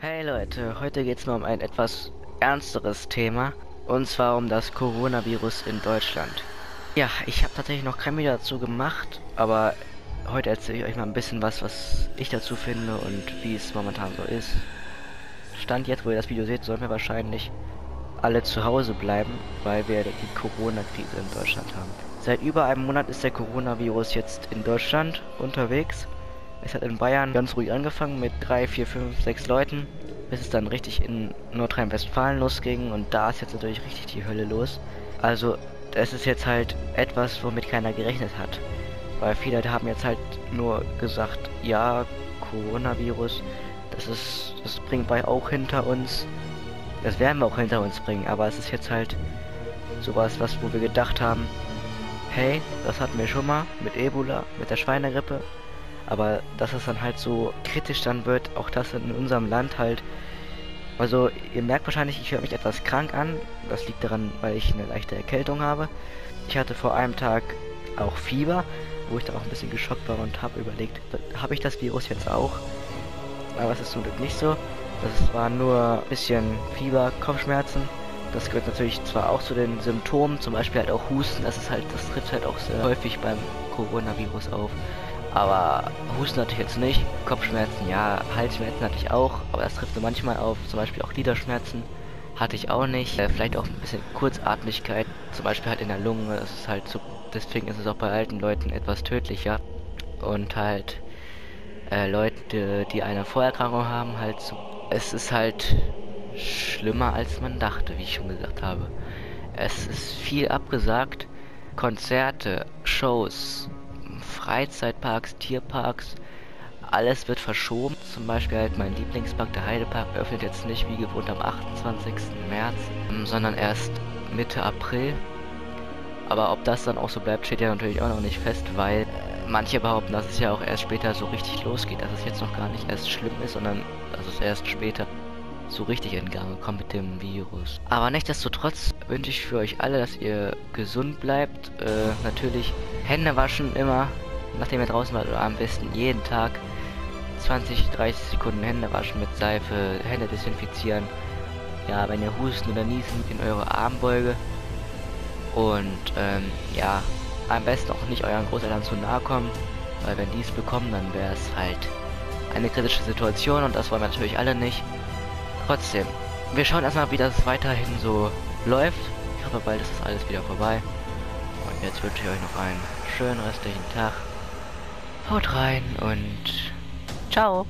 Hey Leute, heute geht es mal um ein etwas ernsteres Thema. Und zwar um das Coronavirus in Deutschland. Ja, ich habe tatsächlich noch kein Video dazu gemacht, aber heute erzähle ich euch mal ein bisschen was, was ich dazu finde und wie es momentan so ist. Stand jetzt, wo ihr das Video seht, sollen wir wahrscheinlich alle zu Hause bleiben, weil wir die Corona-Krise in Deutschland haben. Seit über einem Monat ist der Coronavirus jetzt in Deutschland unterwegs. Es hat in Bayern ganz ruhig angefangen mit 3, 4, 5, 6 Leuten, bis es dann richtig in Nordrhein-Westfalen losging und da ist jetzt natürlich richtig die Hölle los. Also es ist jetzt halt etwas, womit keiner gerechnet hat. Weil viele haben jetzt halt nur gesagt, ja, Coronavirus, das ist, das bringt bei auch hinter uns. Das werden wir auch hinter uns bringen, aber es ist jetzt halt sowas, was wo wir gedacht haben, hey, das hatten wir schon mal mit Ebola, mit der Schweinegrippe, aber dass es dann halt so kritisch dann wird, auch das in unserem Land halt. Also ihr merkt wahrscheinlich, ich höre mich etwas krank an. Das liegt daran, weil ich eine leichte Erkältung habe. Ich hatte vor einem Tag auch Fieber, wo ich dann auch ein bisschen geschockt war und habe überlegt, habe ich das Virus jetzt auch? Aber es ist zum Glück nicht so. Das war nur ein bisschen Fieber, Kopfschmerzen. Das gehört natürlich zwar auch zu den Symptomen, zum Beispiel halt auch Husten. Das ist halt, das trifft halt auch sehr häufig beim Coronavirus auf. Aber Husten hatte ich jetzt nicht. Kopfschmerzen, ja, Halsschmerzen hatte ich auch. Aber das trifft so manchmal auf. Zum Beispiel auch Gliederschmerzen hatte ich auch nicht. Äh, vielleicht auch ein bisschen Kurzatmigkeit. Zum Beispiel halt in der Lunge. Das ist halt so. Deswegen ist es auch bei alten Leuten etwas tödlicher. Und halt äh, Leute, die eine Vorerkrankung haben, halt so. Es ist halt schlimmer als man dachte, wie ich schon gesagt habe. Es ist viel abgesagt. Konzerte, Shows, Freizeitparks, Tierparks, alles wird verschoben. Zum Beispiel halt mein Lieblingspark, der Heidepark, öffnet jetzt nicht wie gewohnt am 28. März, ähm, sondern erst Mitte April. Aber ob das dann auch so bleibt, steht ja natürlich auch noch nicht fest, weil manche behaupten, dass es ja auch erst später so richtig losgeht, dass es jetzt noch gar nicht erst schlimm ist, sondern dass es erst später so richtig in Gang kommt mit dem Virus. Aber nichtsdestotrotz wünsche ich für euch alle, dass ihr gesund bleibt. Äh, natürlich Hände waschen immer, nachdem ihr draußen wart, oder am besten jeden Tag 20, 30 Sekunden Hände waschen mit Seife, Hände desinfizieren. Ja, wenn ihr husten oder niesen, in eure Armbeuge. Und ähm, ja, am besten auch nicht euren Großeltern zu nahe kommen, weil wenn die es bekommen, dann wäre es halt eine kritische Situation und das wollen wir natürlich alle nicht. Trotzdem, wir schauen erstmal, wie das weiterhin so läuft. Ich hoffe, bald ist das alles wieder vorbei. Und jetzt wünsche ich euch noch einen schönen restlichen Tag. Haut rein und ciao.